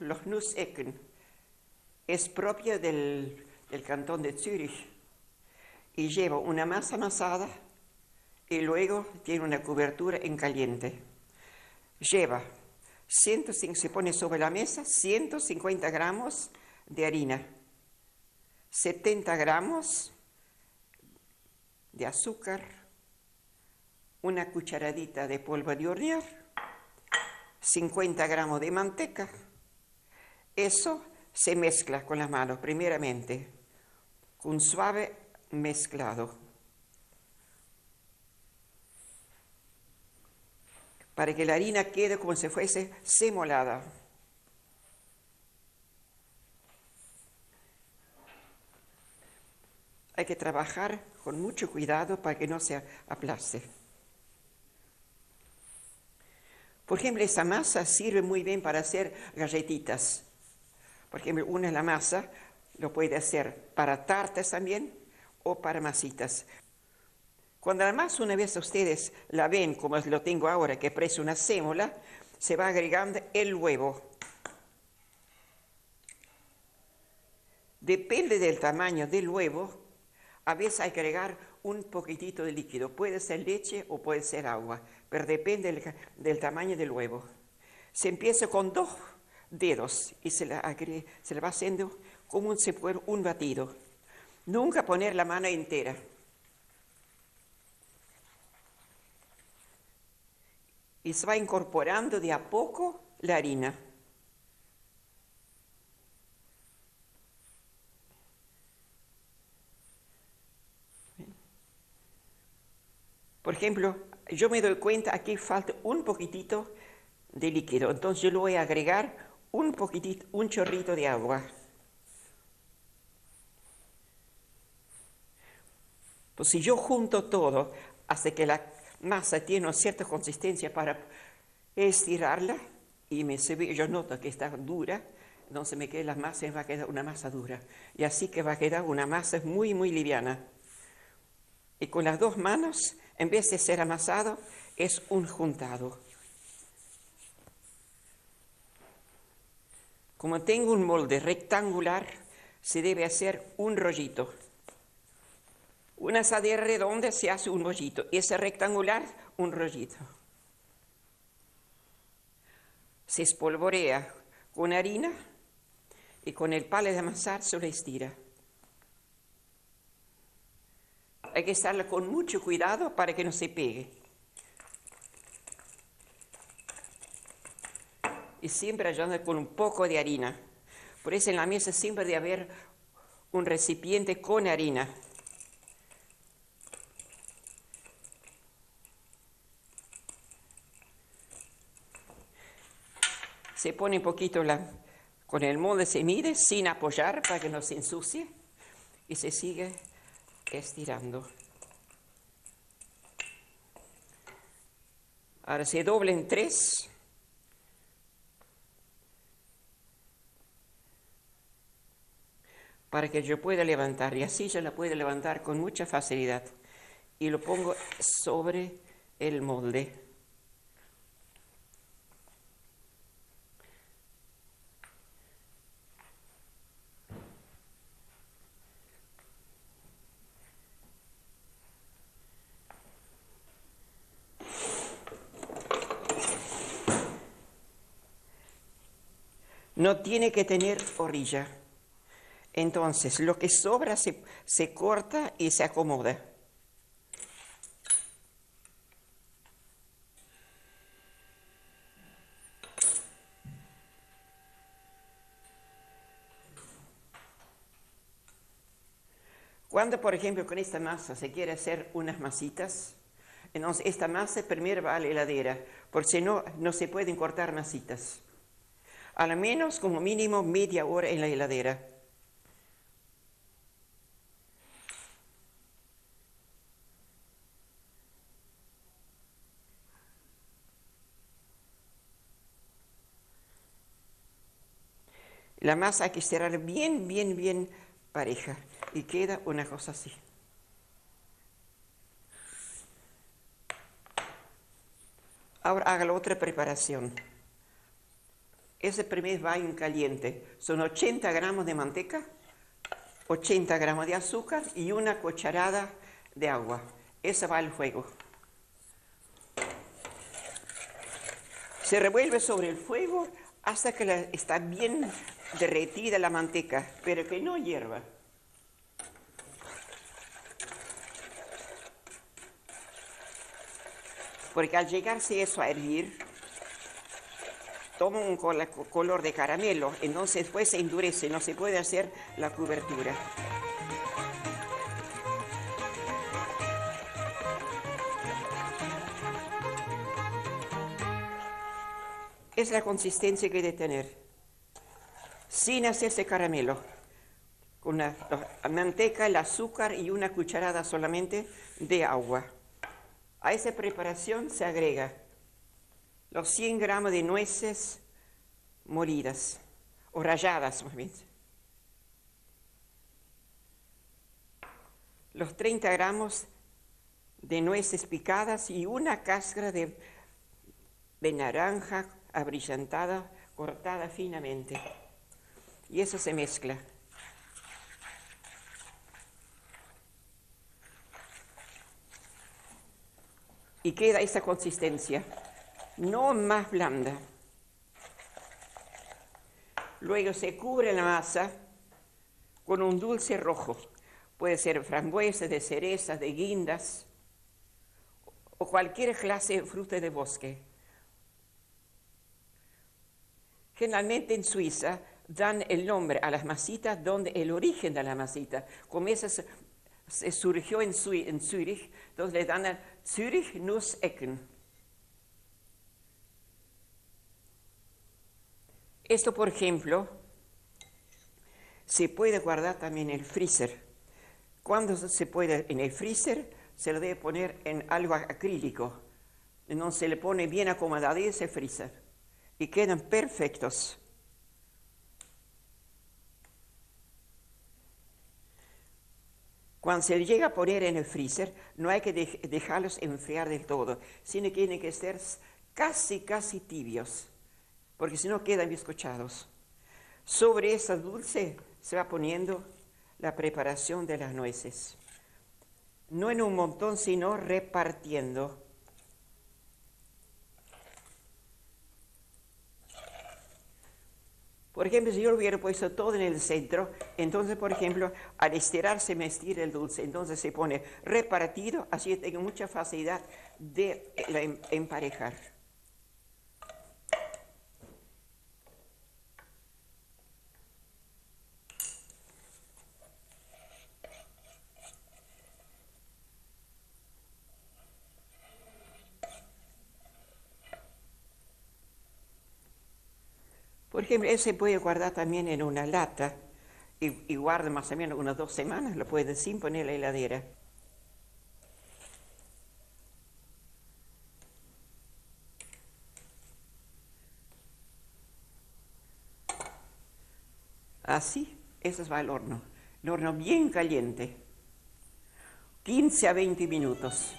los Nussecken. Es propia del, cantón de Zürich y lleva una masa amasada y luego tiene una cobertura en caliente. Lleva 105, se pone sobre la mesa 150 gramos de harina, 70 gramos de azúcar, una cucharadita de polvo de hornear, 50 gramos de manteca. Eso se mezcla con las manos primeramente, con suave mezclado. Para que la harina quede como si fuese semolada. Hay que trabajar con mucho cuidado para que no se aplaste. Por ejemplo, esa masa sirve muy bien para hacer galletitas. Por ejemplo, una es la masa, lo puede hacer para tartas también o para masitas. Cuando la masa una vez ustedes la ven como lo tengo ahora, que presa una sémola, se va agregando el huevo. Depende del tamaño del huevo, a veces hay que agregar un poquitito de líquido. Puede ser leche o puede ser agua, pero depende del tamaño del huevo. Se empieza con dos dedos y se le, se le va haciendo como un, un batido. Nunca poner la mano entera. Y se va incorporando de a poco la harina. Por ejemplo, yo me doy cuenta aquí falta un poquitito de líquido, entonces yo le voy a agregar un poquitito, un chorrito de agua. Pues si yo junto todo hasta que la masa tiene una cierta consistencia para estirarla y me yo noto que está dura, entonces me queda la masa y va a quedar una masa dura. Y así que va a quedar una masa muy, muy liviana. Y con las dos manos, en vez de ser amasado, es un juntado. Como tengo un molde rectangular, se debe hacer un rollito. Una asadera redonda se hace un rollito, ese rectangular, un rollito. Se espolvorea con harina y con el palo de amasar se lo estira. Hay que estarla con mucho cuidado para que no se pegue. Y siempre ayudando con un poco de harina. Por eso en la mesa siempre debe haber un recipiente con harina. Se pone un poquito la, con el molde, se mide sin apoyar para que no se ensucie y se sigue estirando. Ahora se doble en tres. Para que yo pueda levantar y así yo la puedo levantar con mucha facilidad y lo pongo sobre el molde. no tiene que tener orilla. Entonces, lo que sobra se, se corta y se acomoda. Cuando, por ejemplo, con esta masa se quiere hacer unas masitas, entonces esta masa primero va a la heladera, porque si no, no se pueden cortar masitas al menos como mínimo media hora en la heladera. La masa hay que estirar bien, bien, bien pareja y queda una cosa así. Ahora haga la otra preparación. Ese primer va en caliente. Son 80 gramos de manteca, 80 gramos de azúcar y una cucharada de agua. Ese va al fuego. Se revuelve sobre el fuego hasta que está bien derretida la manteca, pero que no hierva. Porque al llegarse eso a hervir, toma un color de caramelo, entonces después se endurece, no se puede hacer la cobertura. Es la consistencia que debe tener, sin hacerse caramelo, con la, manteca, el azúcar y una cucharada solamente de agua. A esa preparación se agrega los 100 gramos de nueces molidas o ralladas, más. Los 30 gramos de nueces picadas y una cáscara de, de naranja abrillantada, cortada finamente. Y eso se mezcla. Y queda esa consistencia no más blanda. Luego se cubre la masa con un dulce rojo. Puede ser frambuesa, de cereza, de guindas o cualquier clase de fruta de bosque. Generalmente en Suiza dan el nombre a las masitas donde el origen de la masita. Como esa se, surgió en, Zurich, entonces le dan a Zürich Nussecken. Esto, por ejemplo, se puede guardar también en el freezer. Cuando se puede en el freezer, se lo debe poner en algo acrílico. Entonces se le pone bien acomodado y ese freezer. Y quedan perfectos. Cuando se llega a poner en el freezer, no hay que dejarlos enfriar del todo, sino que tienen que ser casi, casi tibios porque si no quedan bizcochados. Sobre esa dulce se va poniendo la preparación de las nueces. No en un montón, sino repartiendo. Por ejemplo, si yo lo hubiera puesto todo en el centro, entonces, por ejemplo, al estirarse me estira el dulce, entonces se pone repartido, así que tengo mucha facilidad de em-, emparejar. Por ejemplo, ese se puede guardar también en una lata y, guarda más o menos unas dos semanas, lo puede sin poner la heladera. Así, eso va al horno. El horno bien caliente. 15 a 20 minutos.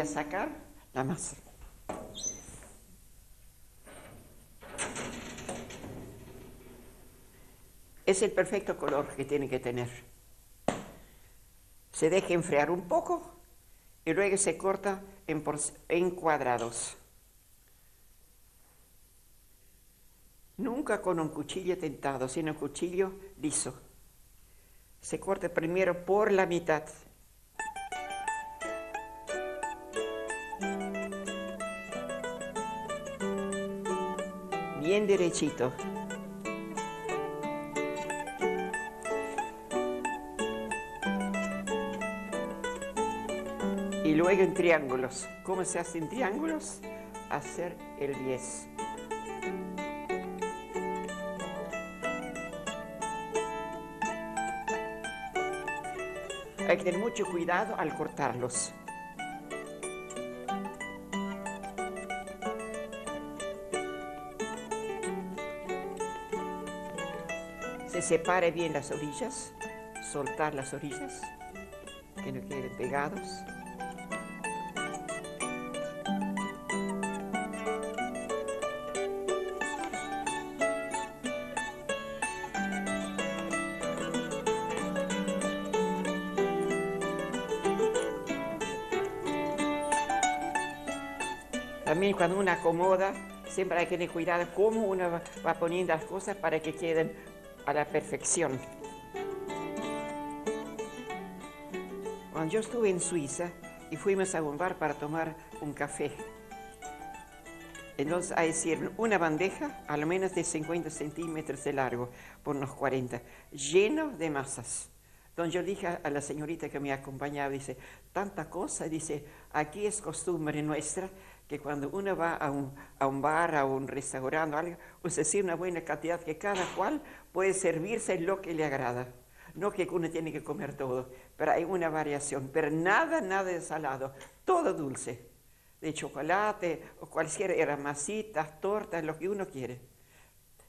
A sacar la masa. Es el perfecto color que tiene que tener. Se deja enfriar un poco y luego se corta en, en cuadrados. Nunca con un cuchillo tentado, sino un cuchillo liso. Se corta primero por la mitad bien derechito. Y luego en triángulos. ¿Cómo se hacen triángulos? Hacer el 10. Hay que tener mucho cuidado al cortarlos. Se separe bien las orillas soltar las orillas, que no queden pegados. También cuando uno acomoda, siempre hay que tener cuidado cómo uno va poniendo las cosas para que queden a la perfección. Cuando yo estuve en Suiza y fuimos a un bar para tomar un café, entonces ahí hicieron una bandeja, a lo menos de 50 centímetros de largo, por unos 40, lleno de masas. Entonces yo dije a la señorita que me acompañaba, dice, tanta cosa, dice, aquí es costumbre nuestra que cuando uno va a un, a un bar, a un restaurante, algo, pues decir una buena cantidad, que cada cual puede servirse lo que le agrada. No que uno tiene que comer todo, pero hay una variación, pero nada, nada de salado, todo dulce, de chocolate o cualquier, eran masitas, tortas, lo que uno quiere.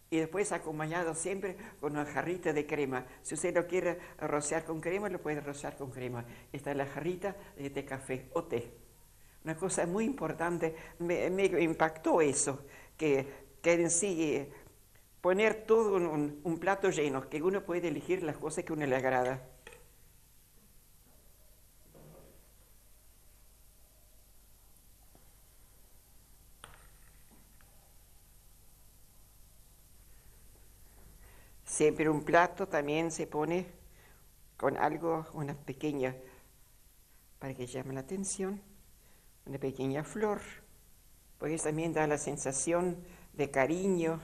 Y después acompañado siempre con una jarrita de crema. Si usted lo quiere rociar con crema, lo puede rociar con crema. Esta es la jarrita de café o té. Una cosa muy importante, me, impactó eso, que, que en sí eh, poner todo en un, un plato lleno, que uno puede elegir las cosas que a uno le agrada. Siempre un plato también se pone con algo, una pequeña, para que llame la atención, una pequeña flor, porque también da la sensación de cariño,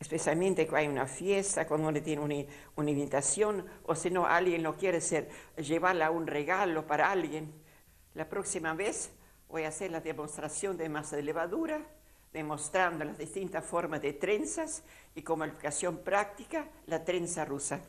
especialmente cuando hay una fiesta, cuando uno tiene una, una invitación, o si no, alguien lo quiere hacer, llevarla un regalo para alguien. La próxima vez voy a hacer la demostración de masa de levadura, demostrando las distintas formas de trenzas y como aplicación práctica la trenza rusa.